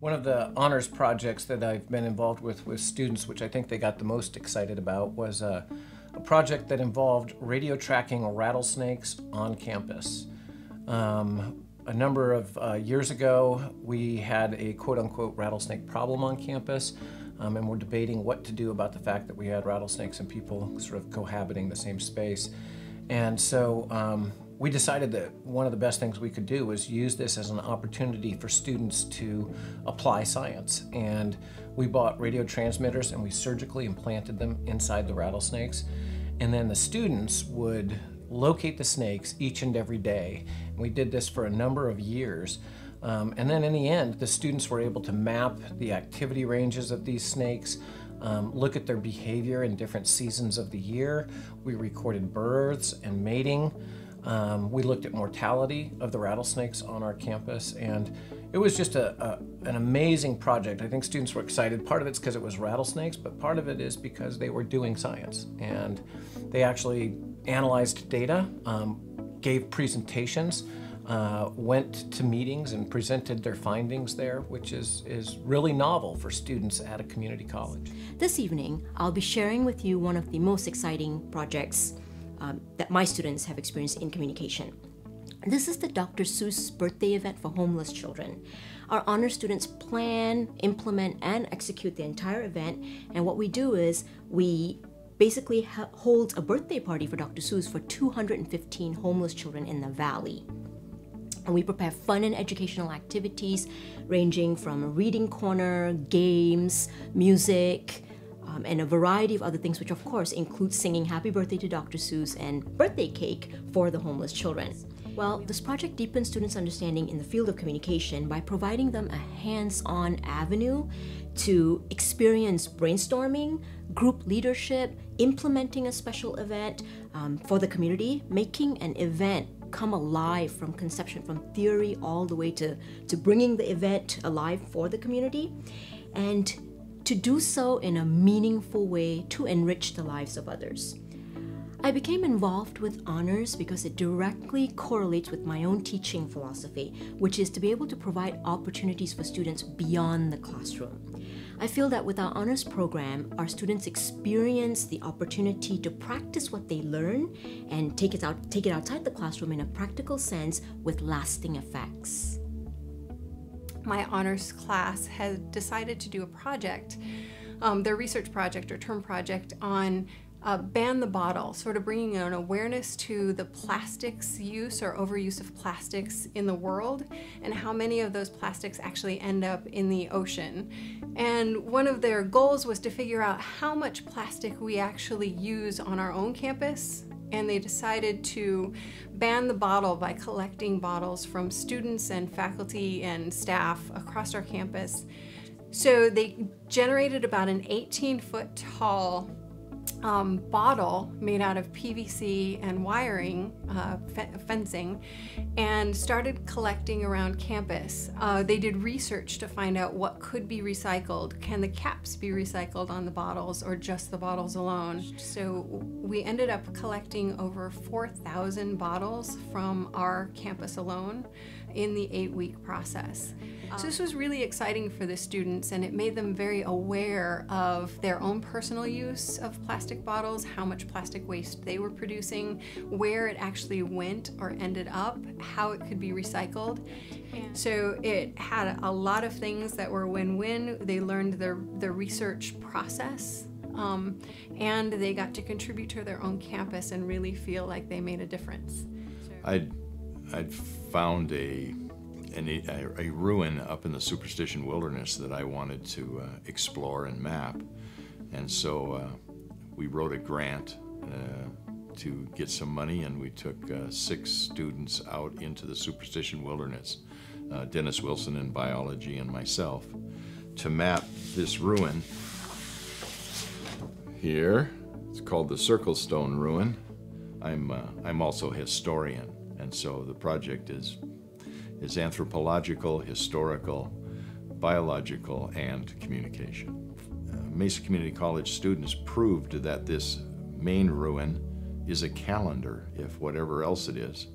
One of the honors projects that I've been involved with with students, which I think they got the most excited about, was a, a project that involved radio tracking rattlesnakes on campus. Um, a number of uh, years ago, we had a quote unquote rattlesnake problem on campus, um, and we're debating what to do about the fact that we had rattlesnakes and people sort of cohabiting the same space. And so um, we decided that one of the best things we could do was use this as an opportunity for students to apply science. And we bought radio transmitters and we surgically implanted them inside the rattlesnakes. And then the students would locate the snakes each and every day. And we did this for a number of years. Um, and then in the end, the students were able to map the activity ranges of these snakes, um, look at their behavior in different seasons of the year. We recorded births and mating. Um, we looked at mortality of the rattlesnakes on our campus, and it was just a, a, an amazing project. I think students were excited. Part of it's because it was rattlesnakes, but part of it is because they were doing science, and they actually analyzed data, um, gave presentations, uh, went to meetings and presented their findings there, which is, is really novel for students at a community college. This evening, I'll be sharing with you one of the most exciting projects um, that my students have experienced in communication. This is the Dr. Seuss birthday event for homeless children. Our honor students plan, implement, and execute the entire event. And what we do is we basically hold a birthday party for Dr. Seuss for 215 homeless children in the valley. And we prepare fun and educational activities ranging from a reading corner, games, music, um, and a variety of other things, which of course includes singing Happy Birthday to Dr. Seuss and birthday cake for the homeless children. Well, this project deepens students' understanding in the field of communication by providing them a hands on avenue to experience brainstorming, group leadership, implementing a special event um, for the community, making an event come alive from conception, from theory all the way to, to bringing the event alive for the community. And to do so in a meaningful way to enrich the lives of others. I became involved with honors because it directly correlates with my own teaching philosophy, which is to be able to provide opportunities for students beyond the classroom. I feel that with our honors program, our students experience the opportunity to practice what they learn and take it out take it outside the classroom in a practical sense with lasting effects my honors class had decided to do a project, um, their research project or term project on uh, ban the bottle, sort of bringing an awareness to the plastics use or overuse of plastics in the world and how many of those plastics actually end up in the ocean. And one of their goals was to figure out how much plastic we actually use on our own campus and they decided to ban the bottle by collecting bottles from students and faculty and staff across our campus. So they generated about an 18 foot tall um, bottle made out of PVC and wiring uh, fencing and started collecting around campus. Uh, they did research to find out what could be recycled. Can the caps be recycled on the bottles or just the bottles alone? So we ended up collecting over 4,000 bottles from our campus alone in the eight week process. So this was really exciting for the students and it made them very aware of their own personal use of plastic bottles, how much plastic waste they were producing, where it actually went or ended up, how it could be recycled. So it had a lot of things that were win-win. They learned the, the research process um, and they got to contribute to their own campus and really feel like they made a difference. I'd, I'd found a an, a, a, ruin up in the Superstition Wilderness that I wanted to uh, explore and map. And so uh, we wrote a grant uh, to get some money, and we took uh, six students out into the Superstition Wilderness uh, Dennis Wilson in biology and myself to map this ruin here. It's called the Circle Stone Ruin. I'm, I'm also a historian, and so the project is is anthropological, historical, biological, and communication. Uh, Mesa Community College students proved that this main ruin is a calendar, if whatever else it is.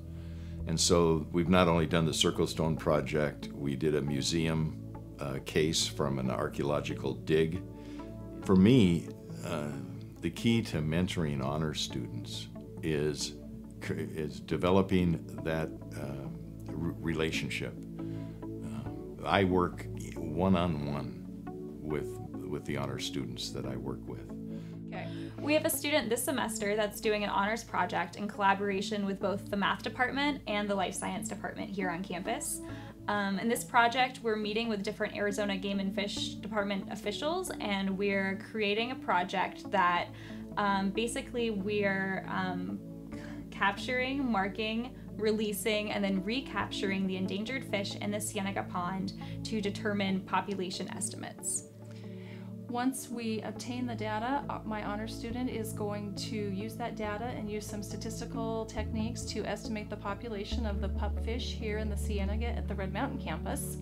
And so we've not only done the Circle Stone project, we did a museum uh, case from an archaeological dig. For me, uh, the key to mentoring honor students is is developing that uh, relationship. Uh, I work one on one with with the honor students that I work with. Okay. We have a student this semester that's doing an honors project in collaboration with both the math department and the life science department here on campus. Um, in this project, we're meeting with different Arizona Game and Fish Department officials, and we're creating a project that um, basically we're um, capturing, marking, releasing, and then recapturing the endangered fish in the Cienega Pond to determine population estimates. Once we obtain the data, uh, my honor student is going to use that data and use some statistical techniques to estimate the population of the pupfish here in the Cienega at the Red Mountain campus.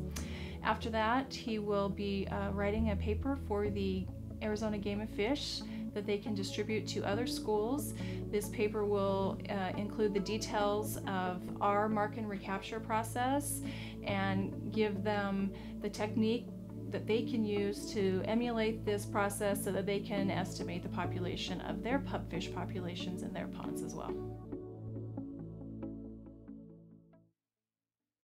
After that, he will be uh, writing a paper for the Arizona Game and Fish that they can distribute to other schools. This paper will uh, include the details of our mark and recapture process and give them the technique that they can use to emulate this process so that they can estimate the population of their pupfish populations in their ponds as well.